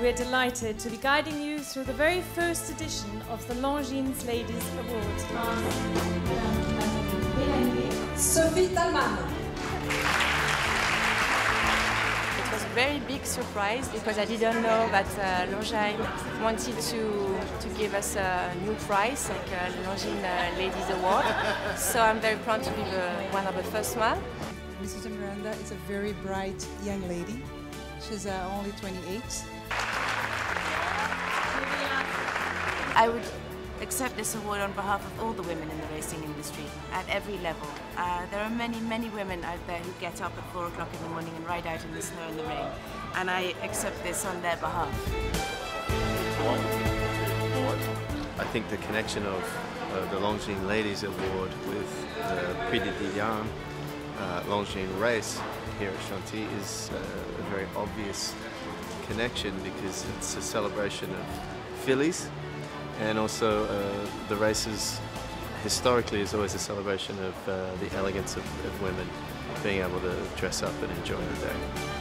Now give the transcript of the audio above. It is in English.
we're delighted to be guiding you through the very first edition of the Longines Ladies Award. Sophie Thalmann. It was a very big surprise because I didn't know that uh, Longines wanted to, to give us a new prize, like a Longines uh, Ladies Award. so I'm very proud to be the, one of the first one. Mrs. Miranda is a very bright young lady. She's uh, only 28. I would accept this award on behalf of all the women in the racing industry at every level. Uh, there are many, many women out there who get up at 4 o'clock in the morning and ride out in the snow and the rain, and I accept this on their behalf. I think the connection of uh, the Longines Ladies Award with the Prix de Diane uh, Longines race here at Chantilly is uh, a very obvious connection because it's a celebration of fillies and also uh, the races historically is always a celebration of uh, the elegance of, of women being able to dress up and enjoy the day.